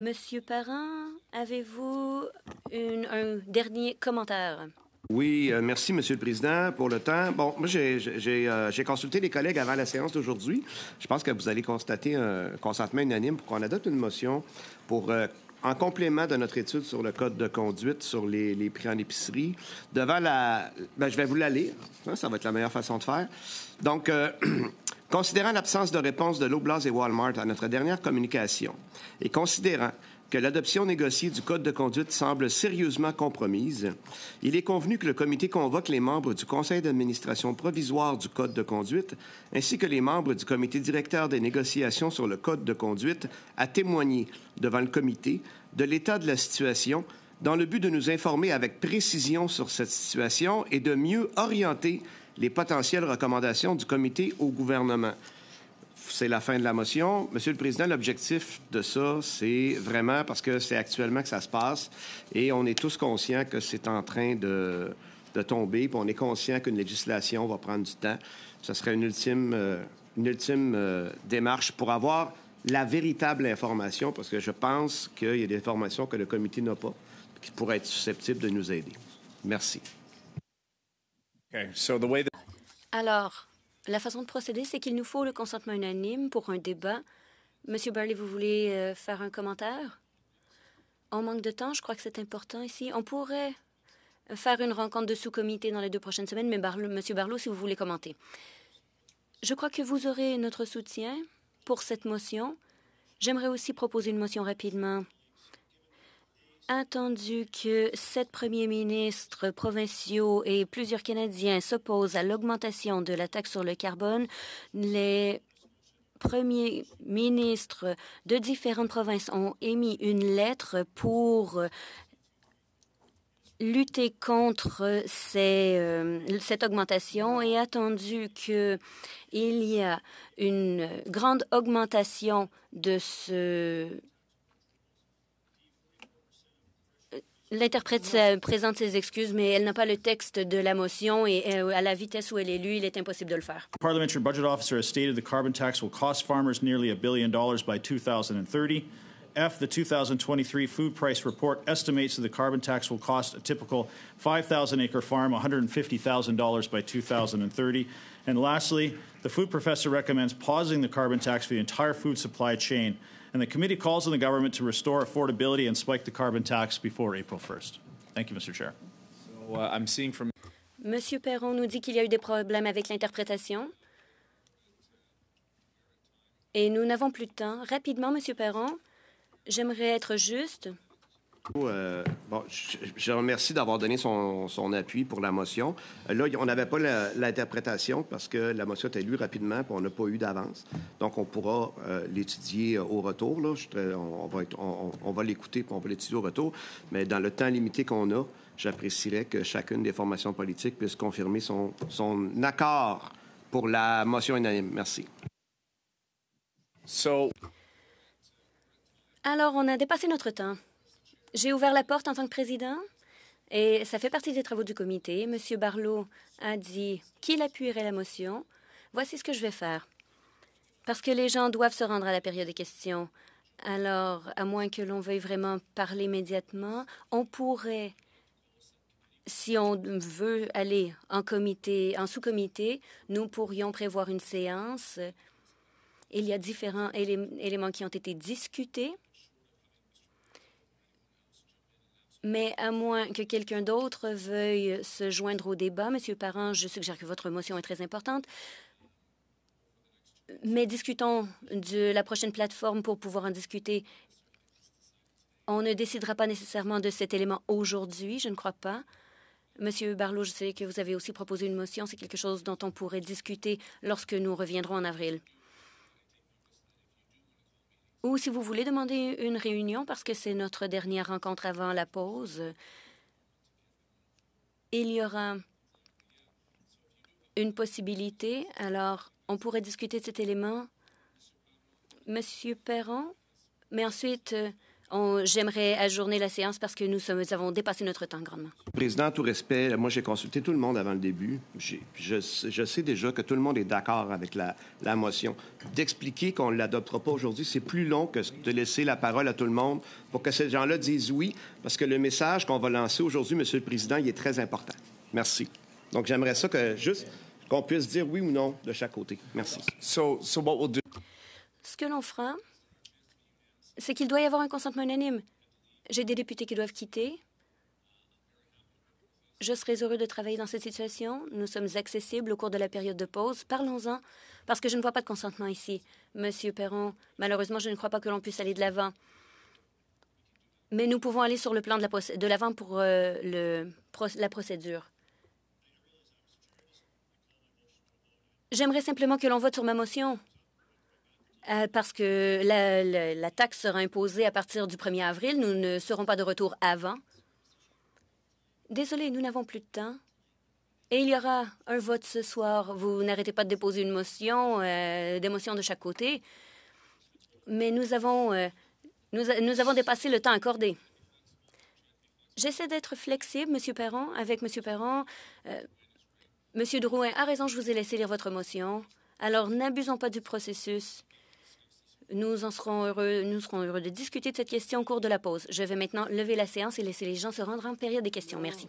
Monsieur Parent, avez-vous un dernier commentaire? Oui, euh, merci, Monsieur le Président, pour le temps. Bon, moi, euh, j'ai consulté les collègues avant la séance d'aujourd'hui. Je pense que vous allez constater un consentement unanime pour qu'on adopte une motion pour euh, en complément de notre étude sur le code de conduite sur les, prix en épicerie, devant la... Ben, je vais vous la lire. Hein, ça va être la meilleure façon de faire. Donc, considérant l'absence de réponse de l'Oblast et Walmart à notre dernière communication et considérant que l'adoption négociée du Code de conduite semble sérieusement compromise, il est convenu que le comité convoque les membres du conseil d'administration provisoire du Code de conduite ainsi que les membres du comité directeur des négociations sur le Code de conduite à témoigner devant le comité de l'état de la situation dans le but de nous informer avec précision sur cette situation et de mieux orienter les potentielles recommandations du comité au gouvernement c'est la fin de la motion. Monsieur le Président, l'objectif de ça, c'est vraiment parce que c'est actuellement que ça se passe et on est tous conscients que c'est en train de, tomber, on est conscient qu'une législation va prendre du temps. Ce serait une ultime, euh, ultime euh, démarche pour avoir la véritable information, parce que je pense qu'il y a des informations que le comité n'a pas, qui pourraient être susceptibles de nous aider. Merci. Alors, la façon de procéder, c'est qu'il nous faut le consentement unanime pour un débat. Monsieur Burley, vous voulez euh, faire un commentaire? On manque de temps, je crois que c'est important ici. On pourrait faire une rencontre de sous-comité dans les deux prochaines semaines, mais Monsieur Barlow, si vous voulez commenter. Je crois que vous aurez notre soutien pour cette motion. J'aimerais aussi proposer une motion rapidement attendu que sept premiers ministres provinciaux et plusieurs Canadiens s'opposent à l'augmentation de la taxe sur le carbone, les premiers ministres de différentes provinces ont émis une lettre pour lutter contre euh, cette augmentation et attendu qu'il y a une grande augmentation de ce L'interprète présente ses excuses, mais elle n'a pas le texte de la motion et euh, à la vitesse où elle est lue, il est impossible de le faire. The Parliamentary Budget Officer has stated the carbon tax will cost farmers nearly a billion dollars by 2030. F, the 2023 food price report estimates that the carbon tax will cost a typical 5,000 acre farm $150,000 by 2030. And lastly, the food professor recommends pausing the carbon tax for the entire food supply chain and the committee calls on the government to restore affordability and spike the carbon tax before April 1st. Thank you, Mr. Chair. So, uh, I'm seeing from Monsieur Perron nous dit qu'il y a eu des problèmes avec l'interprétation. Et nous n'avons plus de temps. Rapidement, Monsieur Perron, j'aimerais être juste. Euh, bon, je, remercie d'avoir donné son, appui pour la motion. Euh, là, on n'avait pas l'interprétation parce que la motion était lue rapidement et on n'a pas eu d'avance. Donc, on pourra euh, l'étudier au retour. Là. on, va, on, va l'écouter et on va l'étudier au retour. Mais dans le temps limité qu'on a, j'apprécierais que chacune des formations politiques puisse confirmer son, son accord pour la motion unanime. Merci. Alors, on a dépassé notre temps. J'ai ouvert la porte en tant que président et ça fait partie des travaux du comité. Monsieur Barlow a dit qu'il appuierait la motion. Voici ce que je vais faire. Parce que les gens doivent se rendre à la période des questions. Alors, à moins que l'on veuille vraiment parler immédiatement, on pourrait, si on veut aller en comité, en sous-comité, nous pourrions prévoir une séance. Il y a différents éléments qui ont été discutés Mais à moins que quelqu'un d'autre veuille se joindre au débat, Monsieur Parent, je suggère que votre motion est très importante. Mais discutons de la prochaine plateforme pour pouvoir en discuter. On ne décidera pas nécessairement de cet élément aujourd'hui, je ne crois pas. Monsieur Barlow, je sais que vous avez aussi proposé une motion. C'est quelque chose dont on pourrait discuter lorsque nous reviendrons en avril. Ou si vous voulez demander une réunion parce que c'est notre dernière rencontre avant la pause, il y aura une possibilité. Alors, on pourrait discuter de cet élément. Monsieur Perron, mais ensuite, J'aimerais ajourner la séance parce que nous, sommes, nous, avons dépassé notre temps grandement. Président, tout respect, moi j'ai consulté tout le monde avant le début. Je, je, sais déjà que tout le monde est d'accord avec la, la, motion. D'expliquer qu'on ne l'adoptera pas aujourd'hui, c'est plus long que de laisser la parole à tout le monde pour que ces gens-là disent oui, parce que le message qu'on va lancer aujourd'hui, Monsieur le Président, il est très important. Merci. Donc j'aimerais ça que juste qu'on puisse dire oui ou non de chaque côté. Merci. So, so what we'll do... Ce que l'on fera, c'est qu'il doit y avoir un consentement unanime. J'ai des députés qui doivent quitter. Je serais heureux de travailler dans cette situation. Nous sommes accessibles au cours de la période de pause. Parlons-en, parce que je ne vois pas de consentement ici. Monsieur Perron, malheureusement, je ne crois pas que l'on puisse aller de l'avant. Mais nous pouvons aller sur le plan de l'avant pour euh, la procédure. J'aimerais simplement que l'on vote sur ma motion. Euh, parce que la, taxe sera imposée à partir du 1er avril. Nous ne serons pas de retour avant. Désolé, nous n'avons plus de temps. Et il y aura un vote ce soir. Vous n'arrêtez pas de déposer une motion, euh, des motions de chaque côté. Mais nous avons, euh, nous, nous, avons dépassé le temps accordé. J'essaie d'être flexible, Monsieur Perron, avec Monsieur Perron. Monsieur Drouin a raison, je vous ai laissé lire votre motion. Alors n'abusons pas du processus. Nous en serons heureux, nous serons heureux de discuter de cette question au cours de la pause. Je vais maintenant lever la séance et laisser les gens se rendre en période des questions. Merci.